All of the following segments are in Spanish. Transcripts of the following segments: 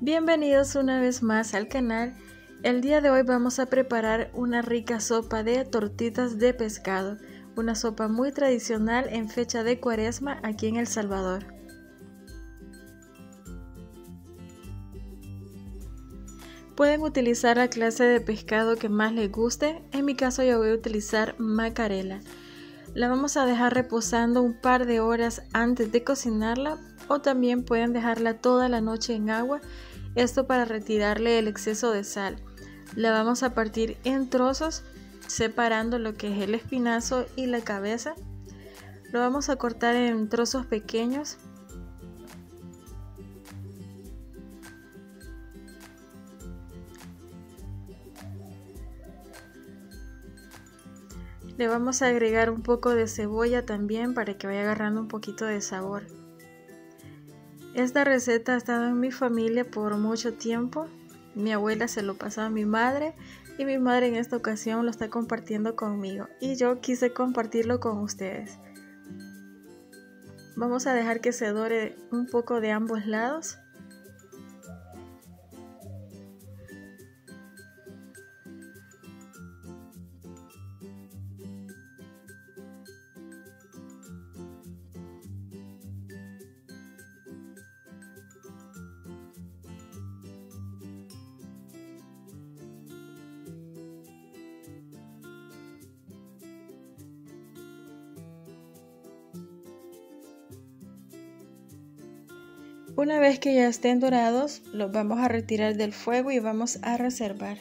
Bienvenidos una vez más al canal. El día de hoy vamos a preparar una rica sopa de tortitas de pescado, una sopa muy tradicional en fecha de cuaresma aquí en El Salvador. Pueden utilizar la clase de pescado que más les guste, en mi caso yo voy a utilizar macarela. La vamos a dejar reposando un par de horas antes de cocinarla o también pueden dejarla toda la noche en agua, esto para retirarle el exceso de sal. La vamos a partir en trozos, separando lo que es el espinazo y la cabeza. Lo vamos a cortar en trozos pequeños. Le vamos a agregar un poco de cebolla también para que vaya agarrando un poquito de sabor. Esta receta ha estado en mi familia por mucho tiempo. Mi abuela se lo pasó a mi madre y mi madre en esta ocasión lo está compartiendo conmigo y yo quise compartirlo con ustedes. Vamos a dejar que se dore un poco de ambos lados. Una vez que ya estén dorados, los vamos a retirar del fuego y vamos a reservar.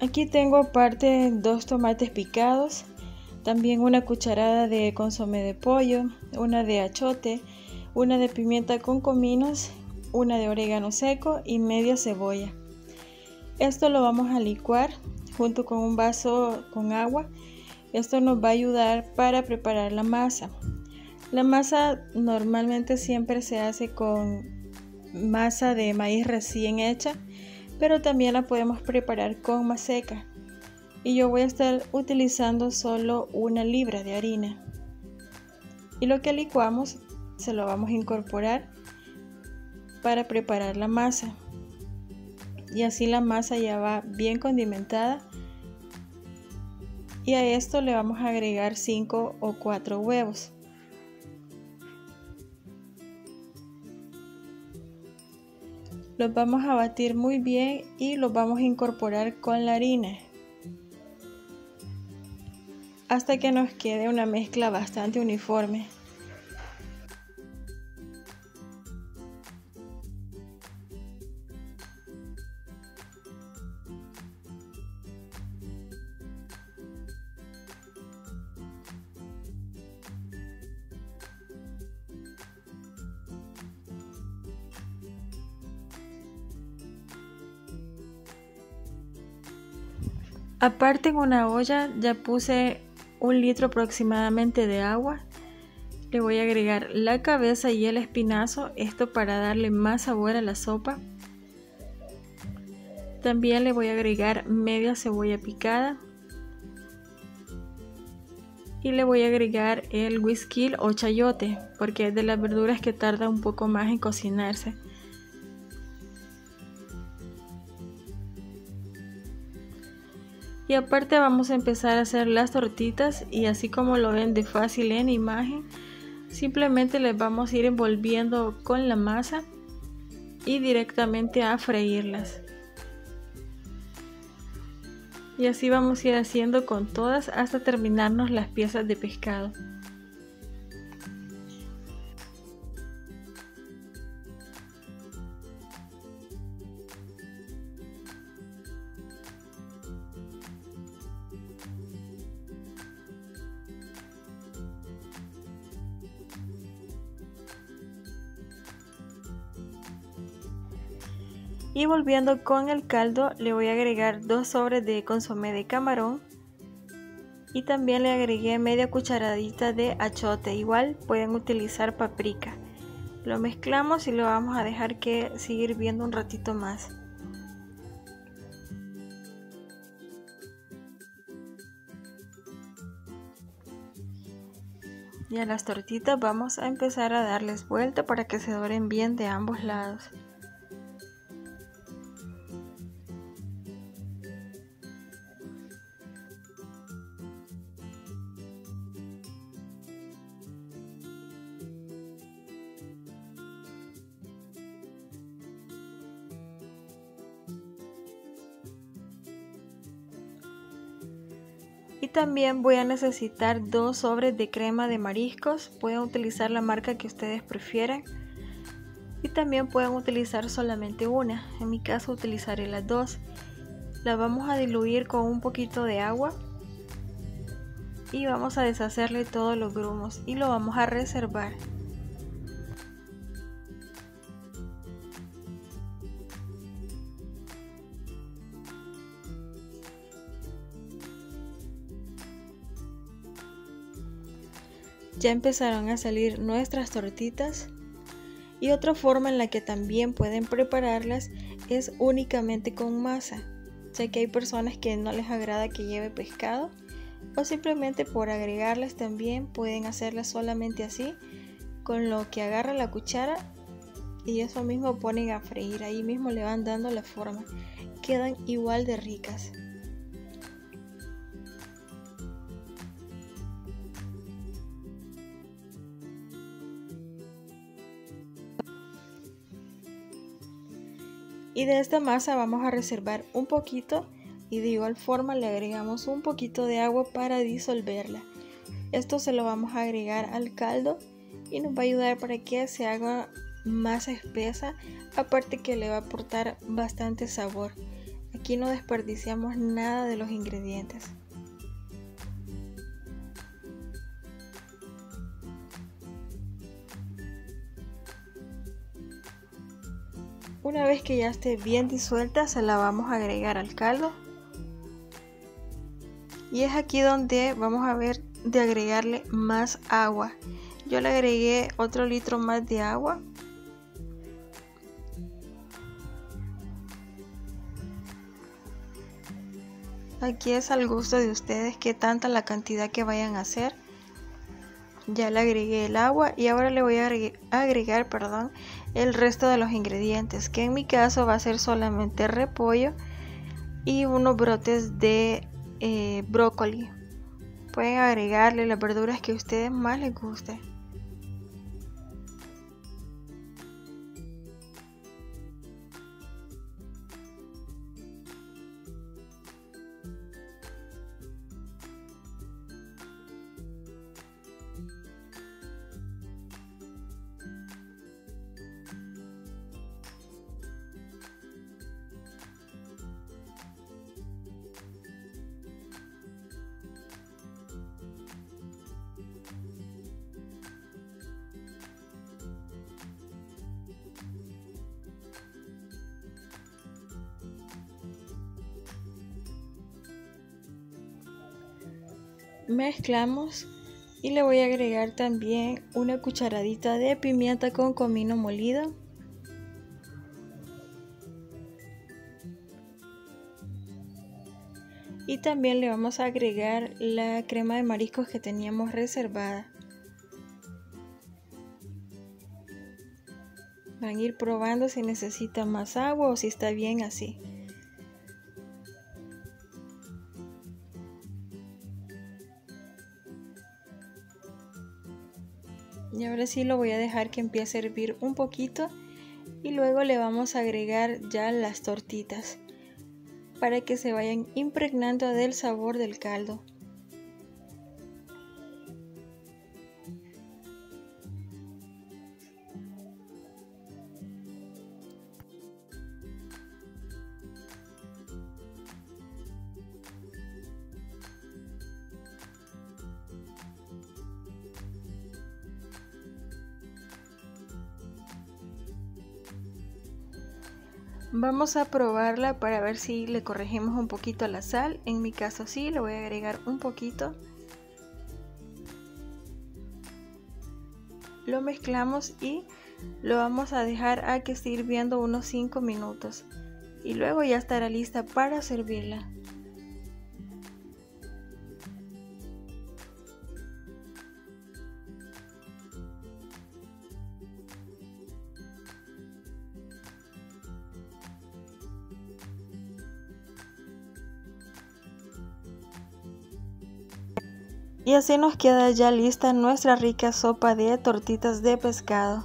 Aquí tengo aparte dos tomates picados, también una cucharada de consomé de pollo, una de achote, una de pimienta con cominos, una de orégano seco y media cebolla. Esto lo vamos a licuar junto con un vaso con agua. Esto nos va a ayudar para preparar la masa. La masa normalmente siempre se hace con masa de maíz recién hecha, pero también la podemos preparar con maseca. Y yo voy a estar utilizando solo una libra de harina. Y lo que licuamos se lo vamos a incorporar para preparar la masa y así la masa ya va bien condimentada. Y a esto le vamos a agregar 5 o 4 huevos. Los vamos a batir muy bien y los vamos a incorporar con la harina. Hasta que nos quede una mezcla bastante uniforme Aparte en una olla ya puse un litro aproximadamente de agua. Le voy a agregar la cabeza y el espinazo, esto para darle más sabor a la sopa. También le voy a agregar media cebolla picada. Y le voy a agregar el whisky o chayote, porque es de las verduras que tarda un poco más en cocinarse. Y aparte vamos a empezar a hacer las tortitas y así como lo ven de fácil en imagen simplemente les vamos a ir envolviendo con la masa y directamente a freírlas. Y así vamos a ir haciendo con todas hasta terminarnos las piezas de pescado Y volviendo con el caldo, le voy a agregar dos sobres de consomé de camarón. Y también le agregué media cucharadita de achote. Igual pueden utilizar paprika. Lo mezclamos y lo vamos a dejar que siga hirviendo un ratito más. Y a las tortitas vamos a empezar a darles vuelta para que se doren bien de ambos lados. También voy a necesitar dos sobres de crema de mariscos. Pueden utilizar la marca que ustedes prefieran. Y también pueden utilizar solamente una. En mi caso utilizaré las dos. La vamos a diluir con un poquito de agua. Y vamos a deshacerle todos los grumos. Y lo vamos a reservar. Ya empezaron a salir nuestras tortitas. Y otra forma en la que también pueden prepararlas es únicamente con masa. Sé que hay personas que no les agrada que lleve pescado o simplemente por agregarles también pueden hacerlas solamente así con lo que agarra la cuchara y eso mismo ponen a freír. Ahí mismo le van dando la forma. Quedan igual de ricas y de esta masa vamos a reservar un poquito y de igual forma le agregamos un poquito de agua para disolverla. Esto se lo vamos a agregar al caldo y nos va a ayudar para que se haga más espesa aparte que le va a aportar bastante sabor. Aquí no desperdiciamos nada de los ingredientes Una vez que ya esté bien disuelta, se la vamos a agregar al caldo. Y es aquí donde vamos a ver de agregarle más agua. Yo le agregué otro litro más de agua. Aquí es al gusto de ustedes que tanta la cantidad que vayan a hacer. Ya le agregué el agua y ahora le voy a agregar, perdón, el resto de los ingredientes, que en mi caso va a ser solamente repollo y unos brotes de eh, brócoli. Pueden agregarle las verduras que a ustedes más les guste. Mezclamos y le voy a agregar también una cucharadita de pimienta con comino molido. Y también le vamos a agregar la crema de mariscos que teníamos reservada. Van a ir probando si necesita más agua o si está bien así y ahora sí lo voy a dejar que empiece a hervir un poquito y luego le vamos a agregar ya las tortitas para que se vayan impregnando del sabor del caldo Vamos a probarla para ver si le corregimos un poquito la sal. En mi caso sí, le voy a agregar un poquito. Lo mezclamos y lo vamos a dejar a que esté hirviendo unos 5 minutos. Y luego ya estará lista para servirla. Y así nos queda ya lista nuestra rica sopa de tortitas de pescado.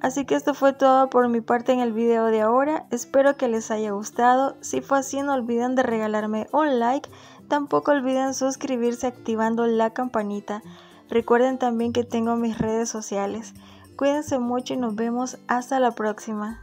Así que esto fue todo por mi parte en el video de ahora, espero que les haya gustado, si fue así no olviden de regalarme un like, tampoco olviden suscribirse activando la campanita, recuerden también que tengo mis redes sociales, cuídense mucho y nos vemos. Hasta la próxima.